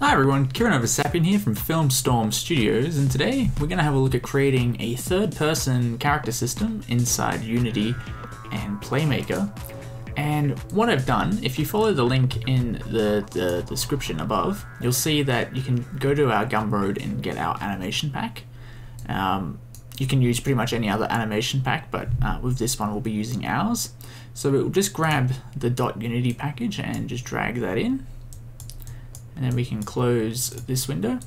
Hi everyone, Kieren here from Filmstorm Studios, and today we're going to have a look at creating a third-person character system inside Unity and Playmaker. And what I've done, if you follow the link in the, the description above, you'll see that you can go to our Gumroad and get our animation pack. Um, you can use pretty much any other animation pack, but uh, with this one we'll be using ours. So we'll just grab the .unity package and just drag that in and then we can close this window.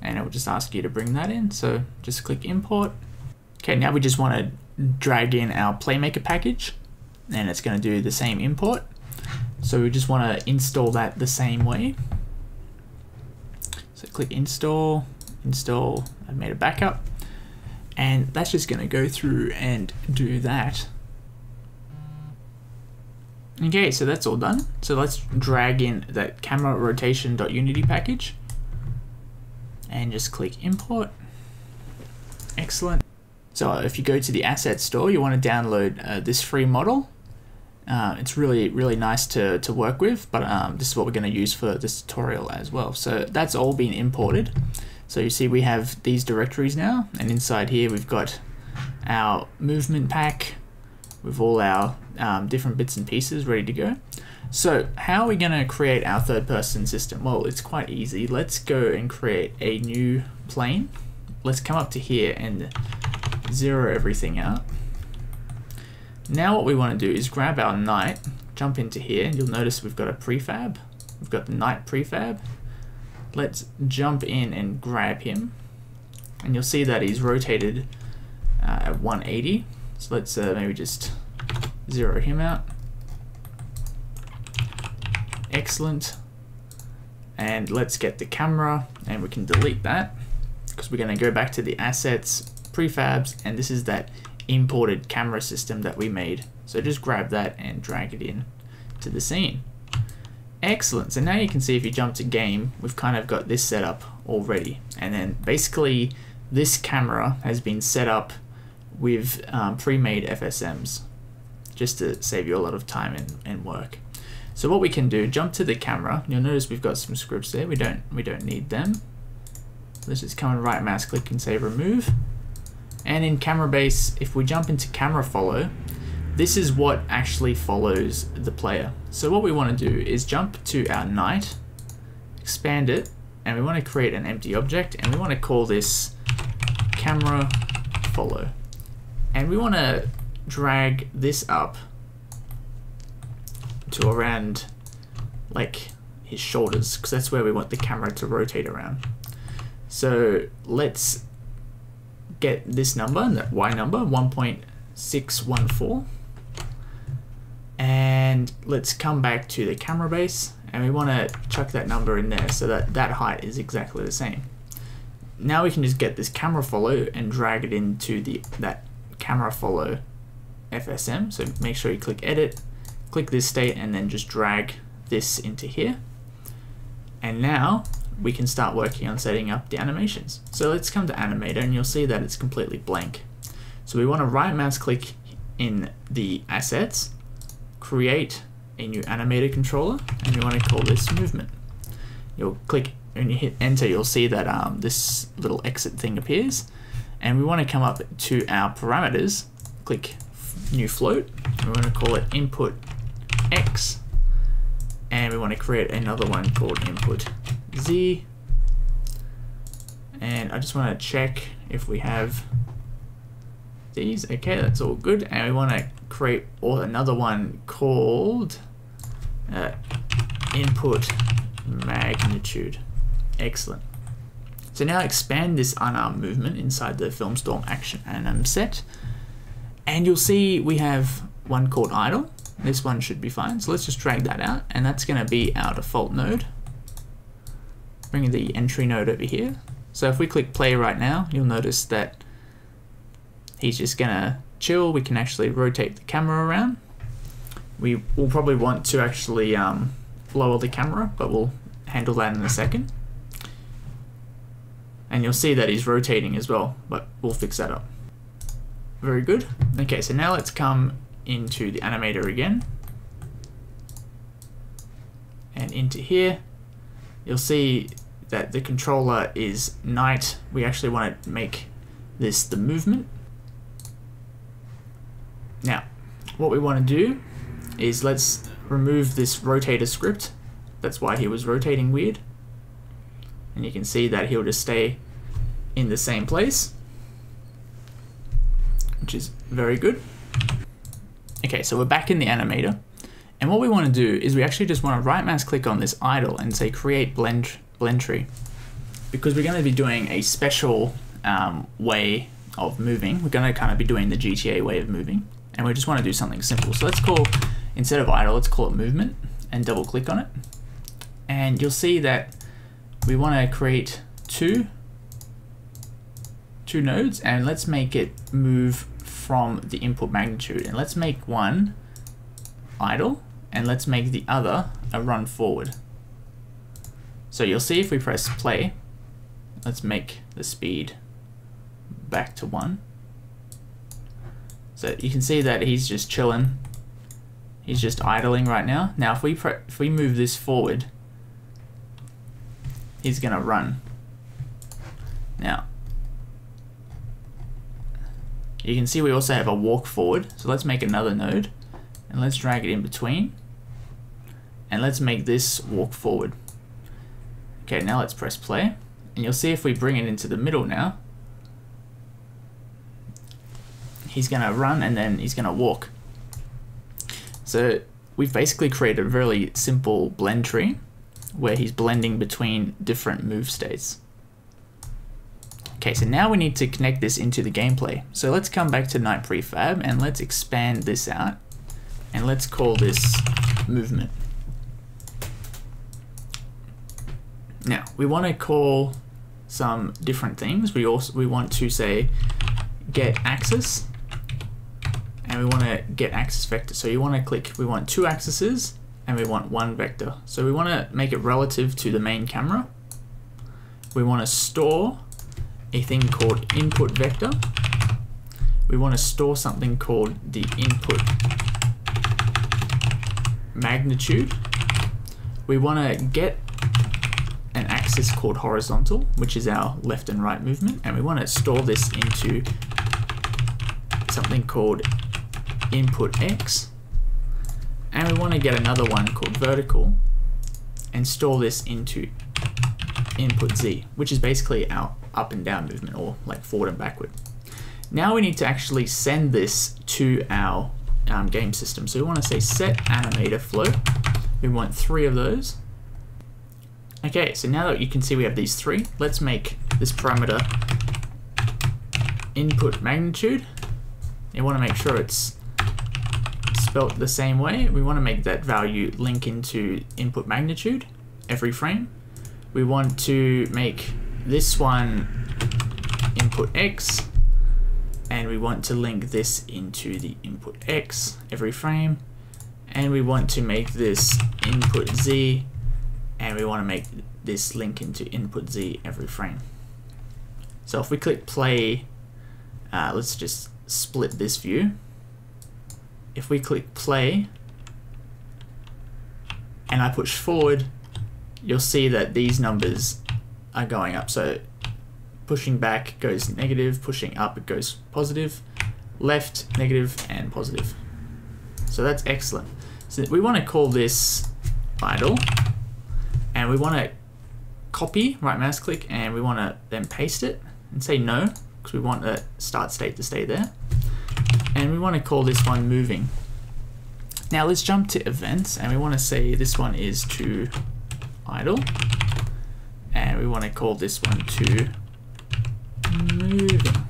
And it will just ask you to bring that in. So just click import. Okay now we just want to drag in our playmaker package. And it's going to do the same import. So we just want to install that the same way. So click install install I've made a backup. And that's just going to go through and do that Okay, so that's all done. So let's drag in that camera rotation.unity package and just click import. Excellent. So if you go to the asset store, you want to download uh, this free model. Uh, it's really, really nice to, to work with, but um, this is what we're going to use for this tutorial as well. So that's all been imported. So you see we have these directories now, and inside here we've got our movement pack, with all our um, different bits and pieces ready to go. So how are we going to create our third person system? Well, it's quite easy. Let's go and create a new plane. Let's come up to here and zero everything out. Now what we want to do is grab our knight, jump into here, and you'll notice we've got a prefab. We've got the knight prefab. Let's jump in and grab him. And you'll see that he's rotated uh, at 180. So let's uh, maybe just zero him out. Excellent. And let's get the camera and we can delete that because we're going to go back to the assets, prefabs, and this is that imported camera system that we made. So just grab that and drag it in to the scene. Excellent. So now you can see if you jump to game, we've kind of got this set up already. And then basically this camera has been set up with um, pre-made FSMs just to save you a lot of time and, and work. So what we can do, jump to the camera. You'll notice we've got some scripts there. We don't we don't need them. Let's just come and right mouse click and say remove. And in camera base, if we jump into camera follow, this is what actually follows the player. So what we want to do is jump to our knight, expand it, and we want to create an empty object, and we want to call this camera follow. And we want to drag this up to around like his shoulders because that's where we want the camera to rotate around. So let's get this number, that Y number, 1.614. And let's come back to the camera base and we want to chuck that number in there so that that height is exactly the same. Now we can just get this camera follow and drag it into the that camera follow FSM. So make sure you click edit, click this state, and then just drag this into here. And now we can start working on setting up the animations. So let's come to animator and you'll see that it's completely blank. So we want to right mouse click in the assets, create a new animator controller, and we want to call this movement. You'll click and you hit enter, you'll see that um, this little exit thing appears and we want to come up to our parameters, click new float, we want to call it input x, and we want to create another one called input z, and I just want to check if we have these, okay, that's all good, and we want to create another one called uh, input magnitude, excellent. So now expand this unarmed movement inside the FilmStorm action anim set. And you'll see we have one called idle. This one should be fine. So let's just drag that out and that's gonna be our default node. Bring the entry node over here. So if we click play right now, you'll notice that he's just gonna chill. We can actually rotate the camera around. We will probably want to actually um, lower the camera, but we'll handle that in a second and you'll see that he's rotating as well, but we'll fix that up. Very good. Okay, so now let's come into the animator again. And into here, you'll see that the controller is knight, we actually want to make this the movement. Now, what we want to do is let's remove this rotator script. That's why he was rotating weird. And you can see that he'll just stay in the same place, which is very good. Okay, so we're back in the animator. And what we want to do is we actually just want to right mouse click on this idle and say create blend, blend tree. Because we're going to be doing a special um, way of moving. We're going to kind of be doing the GTA way of moving. And we just want to do something simple. So let's call, instead of idle, let's call it movement and double click on it. And you'll see that we want to create two, two nodes and let's make it move from the input magnitude. And let's make one idle and let's make the other a run forward. So you'll see if we press play, let's make the speed back to one. So you can see that he's just chilling. He's just idling right now. Now if we if we move this forward, he's gonna run. Now you can see we also have a walk forward. So let's make another node and let's drag it in between and let's make this walk forward. Okay, now let's press play and you'll see if we bring it into the middle now, he's gonna run and then he's gonna walk. So we've basically created a really simple blend tree where he's blending between different move states. Okay, so now we need to connect this into the gameplay. So let's come back to Knight Prefab and let's expand this out and let's call this movement. Now we want to call some different things. We also we want to say get axis and we want to get axis vector. So you want to click, we want two axes and we want one vector. So we want to make it relative to the main camera. We want to store a thing called input vector. We want to store something called the input magnitude. We want to get an axis called horizontal, which is our left and right movement, and we want to store this into something called input x, and we want to get another one called vertical, and store this into input z, which is basically our up and down movement, or like forward and backward. Now we need to actually send this to our um, game system. So we want to say set animator float. We want three of those. Okay, so now that you can see we have these three, let's make this parameter input magnitude. You want to make sure it's spelt the same way. We want to make that value link into input magnitude every frame. We want to make this one input x and we want to link this into the input x every frame and we want to make this input z and we want to make this link into input z every frame. So if we click play uh, let's just split this view. If we click play and I push forward you'll see that these numbers are going up so Pushing back goes negative, pushing up it goes positive, left, negative, and positive. So that's excellent. So we want to call this idle, and we want to copy, right mouse click, and we want to then paste it and say no, because we want the start state to stay there. And we want to call this one moving. Now let's jump to events, and we want to say this one is to idle, and we want to call this one to moving.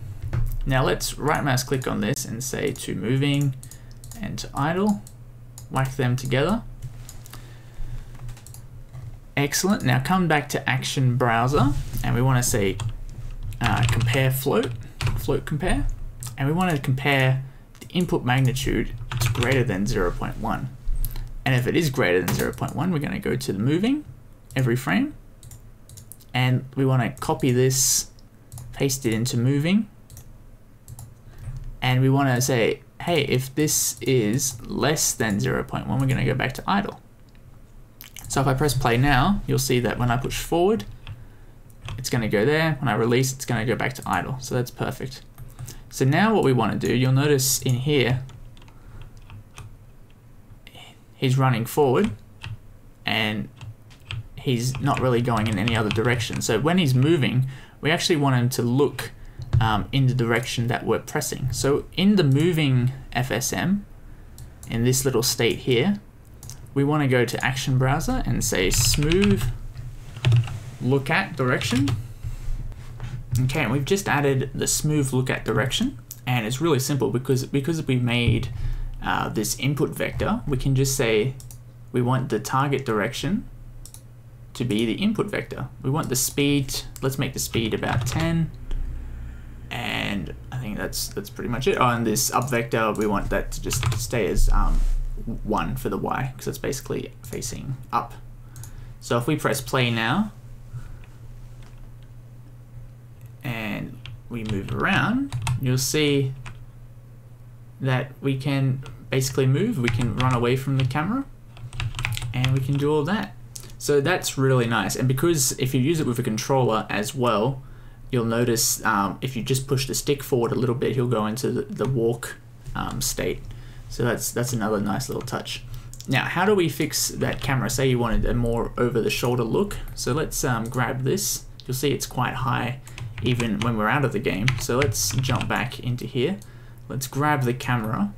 Now let's right mouse click on this and say to moving and to idle. Whack them together. Excellent. Now come back to action browser and we want to say uh, compare float, float compare. And we want to compare the input magnitude to greater than 0.1. And if it is greater than 0.1, we're going to go to the moving every frame. And we want to copy this paste it into moving. And we want to say, hey, if this is less than 0.1, we're going to go back to idle. So if I press play now, you'll see that when I push forward, it's going to go there. When I release, it's going to go back to idle. So that's perfect. So now what we want to do, you'll notice in here, he's running forward and he's not really going in any other direction. So when he's moving, we actually want him to look um, in the direction that we're pressing. So in the moving FSM, in this little state here, we want to go to Action Browser and say smooth look at direction. Okay, and we've just added the smooth look at direction, and it's really simple because because we made uh, this input vector, we can just say we want the target direction to be the input vector. We want the speed, let's make the speed about 10, and I think that's that's pretty much it. Oh, and this up vector, we want that to just stay as um, 1 for the y, because it's basically facing up. So if we press play now, and we move around, you'll see that we can basically move, we can run away from the camera, and we can do all that. So that's really nice. And because if you use it with a controller as well, you'll notice um, if you just push the stick forward a little bit, he'll go into the, the walk um, state. So that's that's another nice little touch. Now, how do we fix that camera? Say you wanted a more over the shoulder look. So let's um, grab this. You'll see it's quite high even when we're out of the game. So let's jump back into here. Let's grab the camera.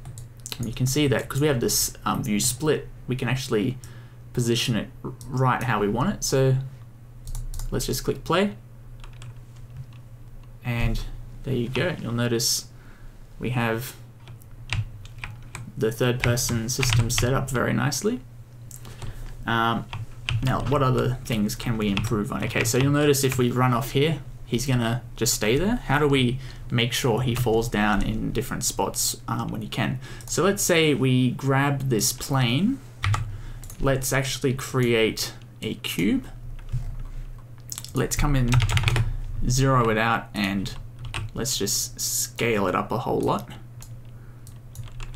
And you can see that because we have this um, view split, we can actually position it right how we want it. So let's just click play. And there you go. You'll notice we have the third person system set up very nicely. Um, now, what other things can we improve on? Okay, so you'll notice if we run off here, he's gonna just stay there. How do we make sure he falls down in different spots um, when he can? So let's say we grab this plane. Let's actually create a cube. Let's come in, zero it out, and let's just scale it up a whole lot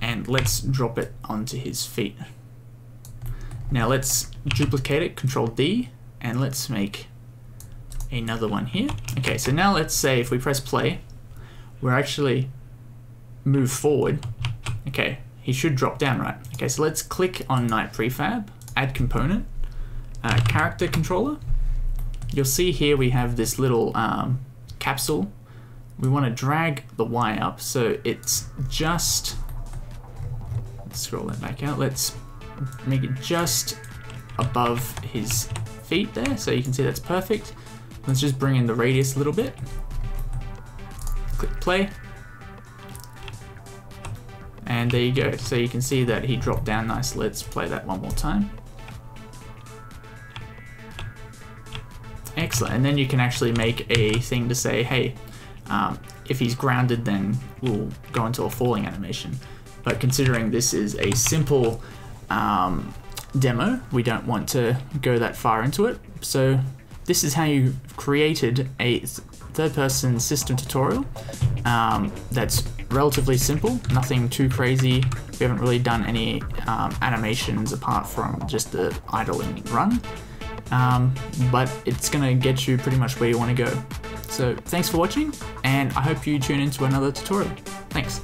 and let's drop it onto his feet. Now let's duplicate it, Control D, and let's make another one here. Okay, so now let's say if we press play, we're actually move forward. Okay, he should drop down, right? Okay, so let's click on Knight Prefab, add component, uh, character controller. You'll see here we have this little um, capsule. We want to drag the Y up so it's just scroll that back out. Let's make it just above his feet there, so you can see that's perfect. Let's just bring in the radius a little bit. Click play. And there you go. So you can see that he dropped down nice. Let's play that one more time. Excellent. And then you can actually make a thing to say, hey, um, if he's grounded, then we'll go into a falling animation. But considering this is a simple um, demo, we don't want to go that far into it. So this is how you created a third-person system tutorial um, that's relatively simple, nothing too crazy. We haven't really done any um, animations apart from just the idle and run, um, but it's to get you pretty much where you want to go. So thanks for watching, and I hope you tune into another tutorial. Thanks.